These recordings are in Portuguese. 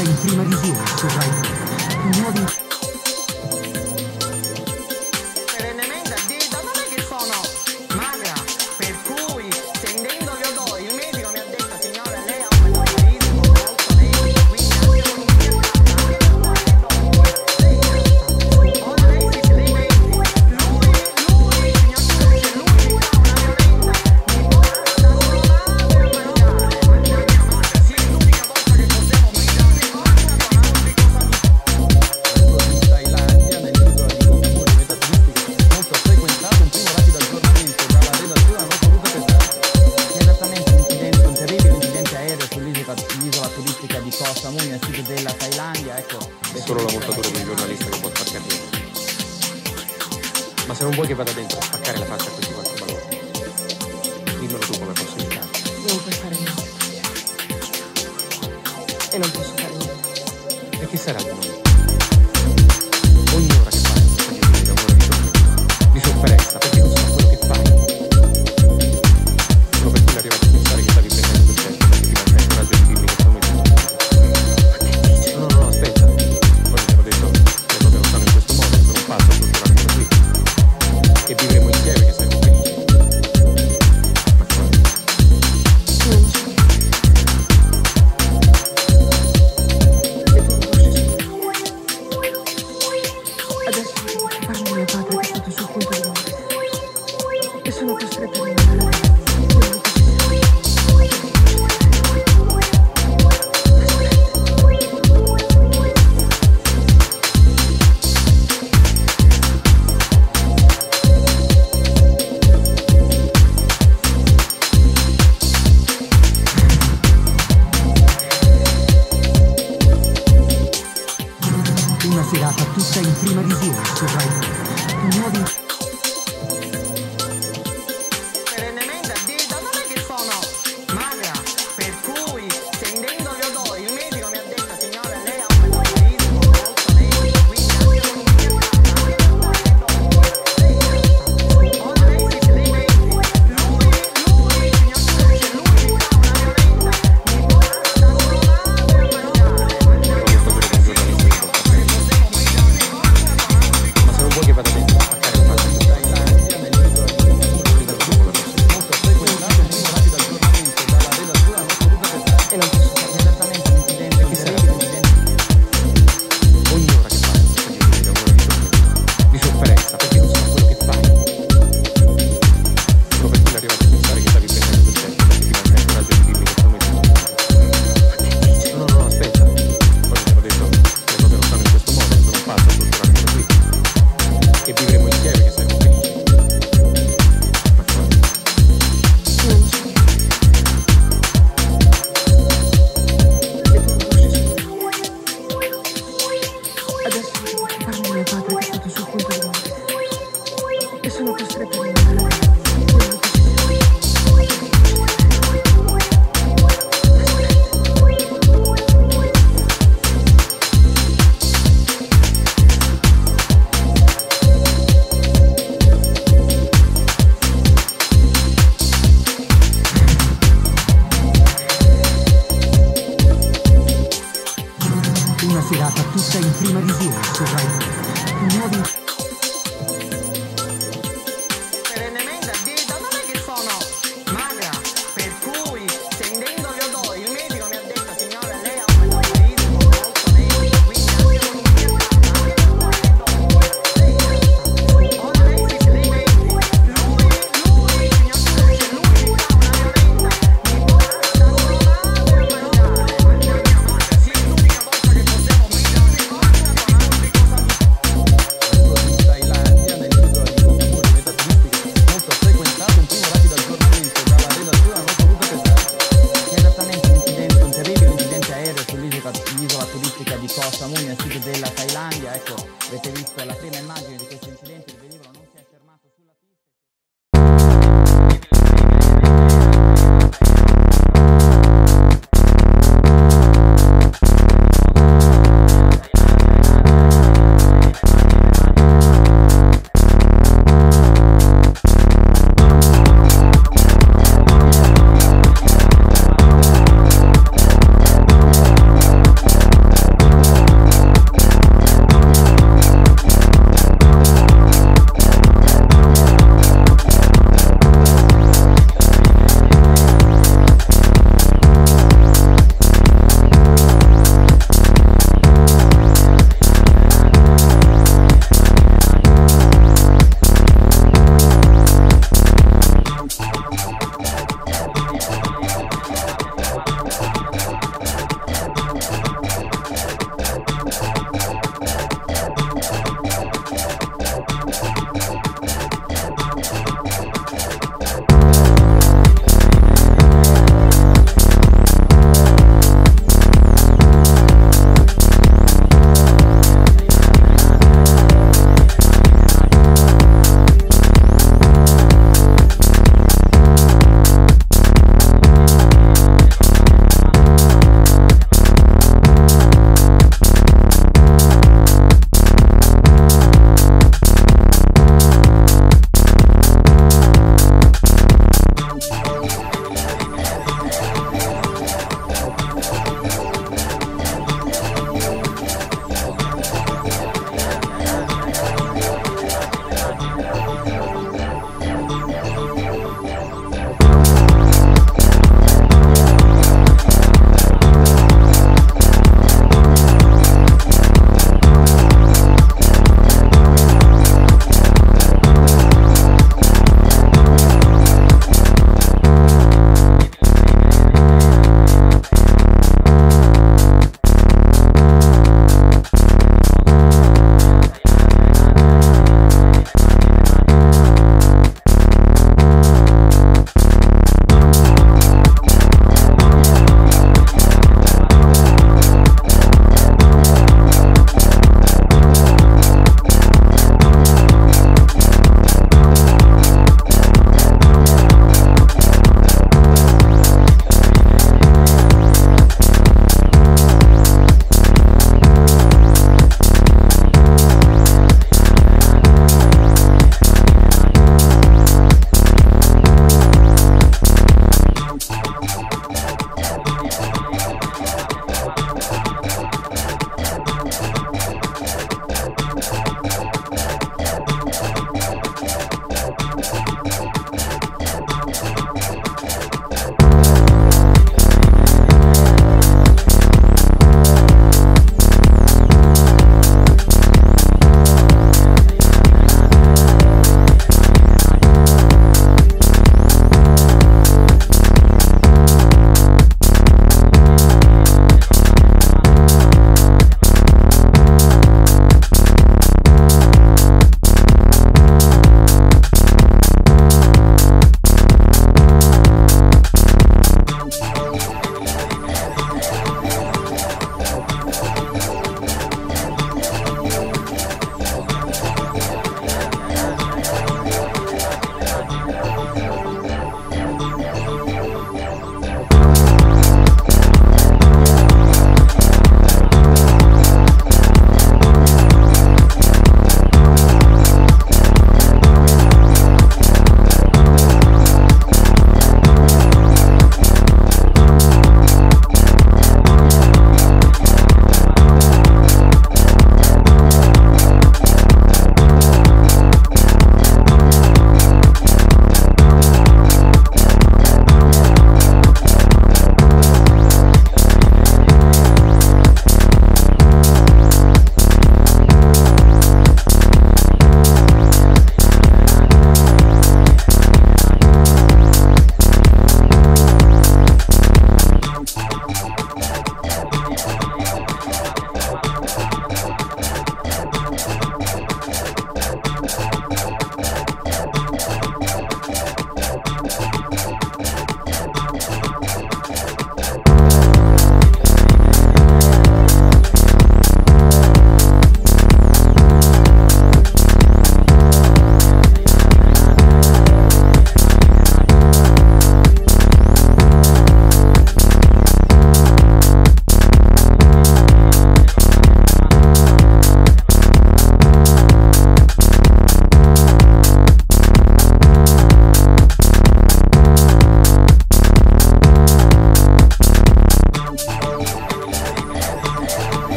in prima visione su Rai 2. Nuovi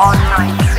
online.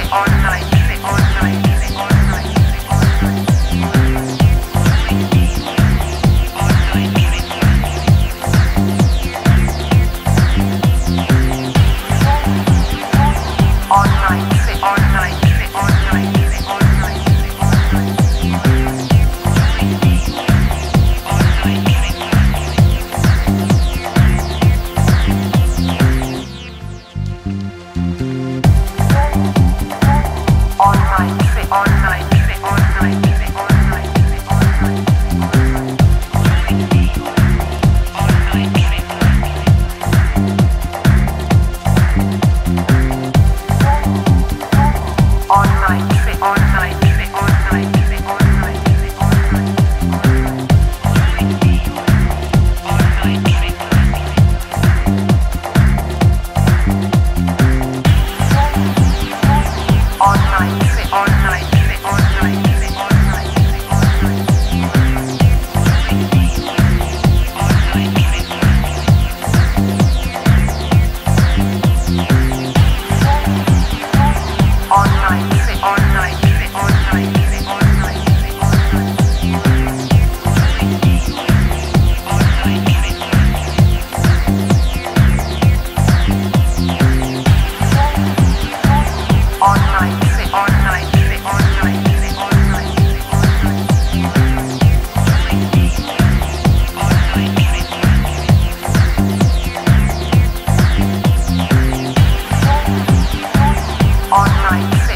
right.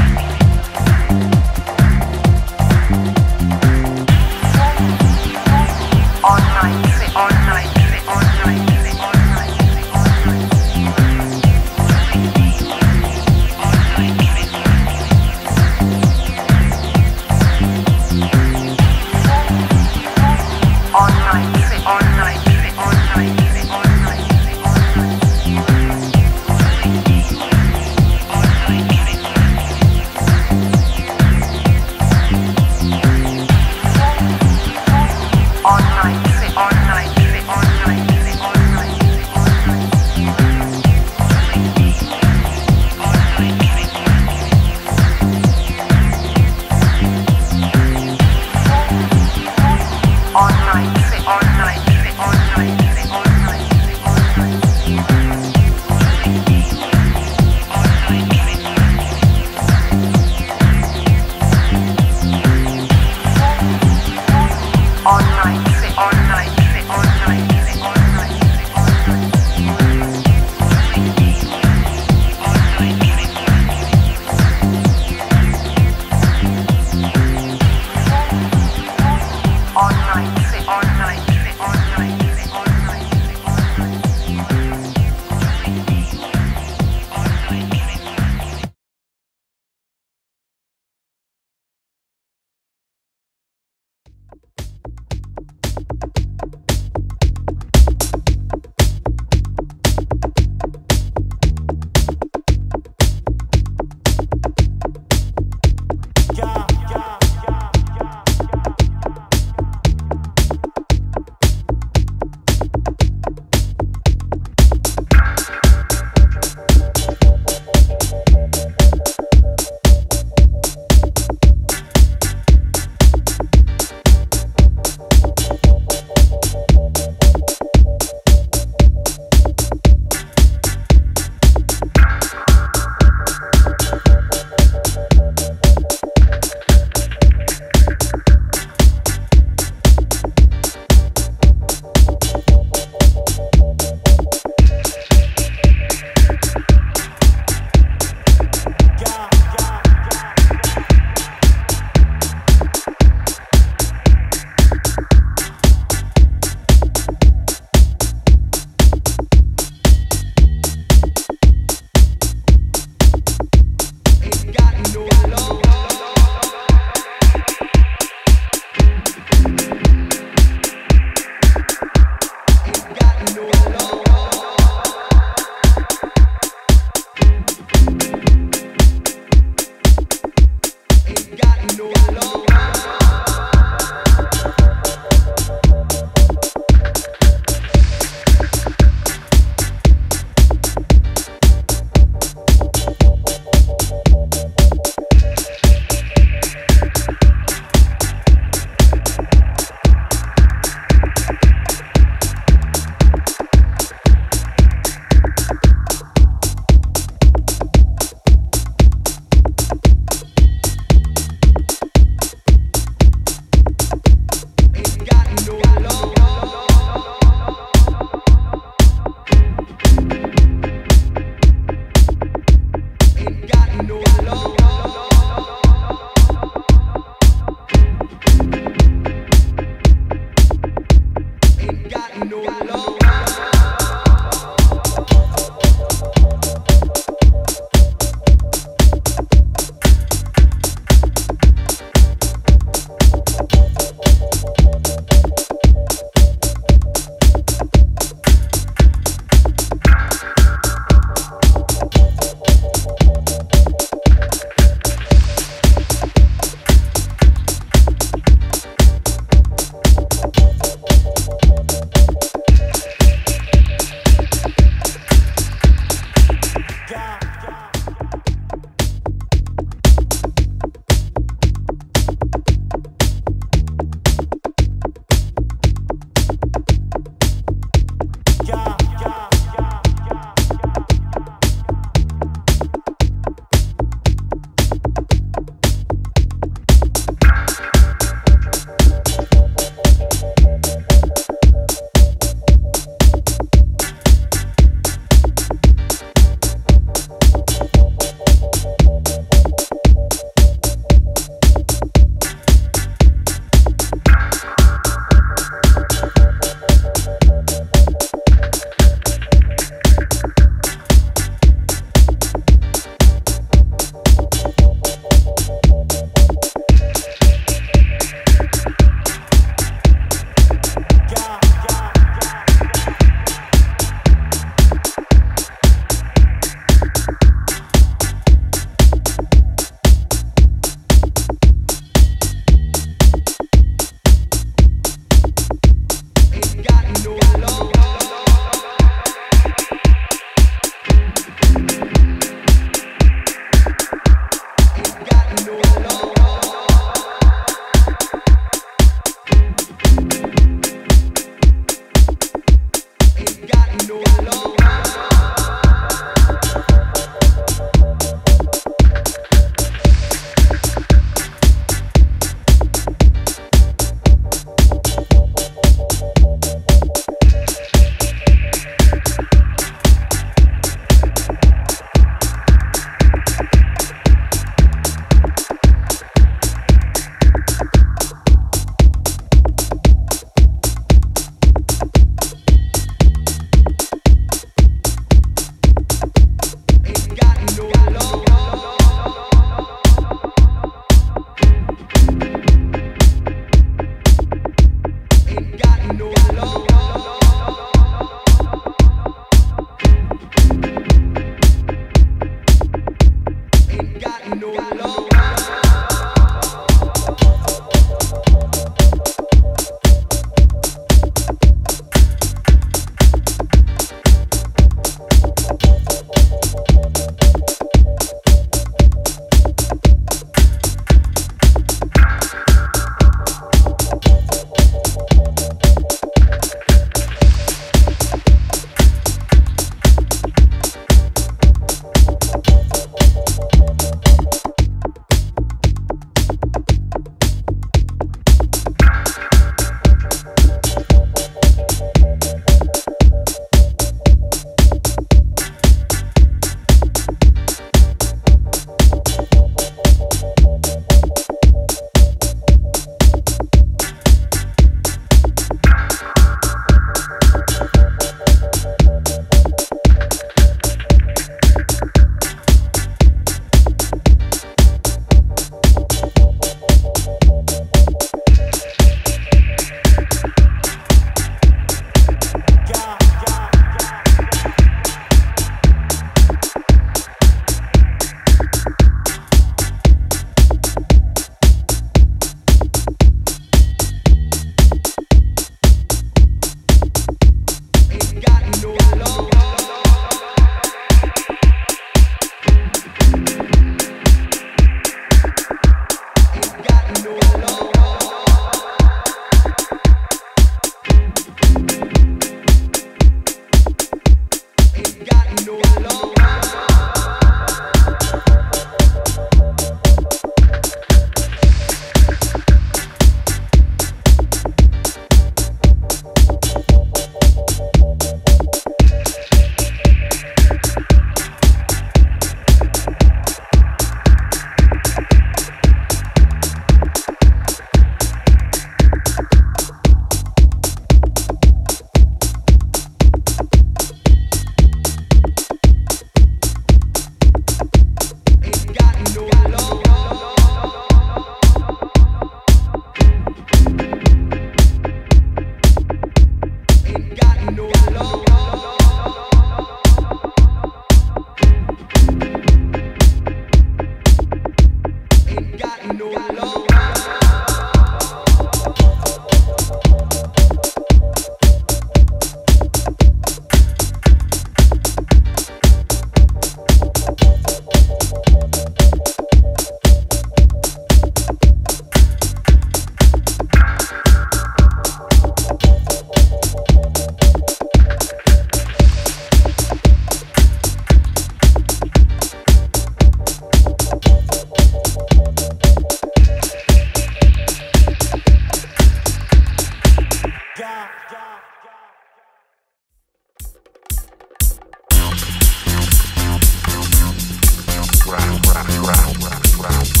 round, round, round, round, round.